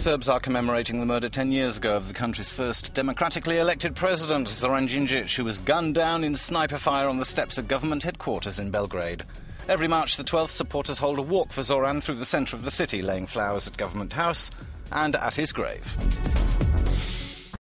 Serbs are commemorating the murder 10 years ago of the country's first democratically elected president, Zoran Djindjic, who was gunned down in sniper fire on the steps of government headquarters in Belgrade. Every March the 12th, supporters hold a walk for Zoran through the centre of the city, laying flowers at Government House and at his grave.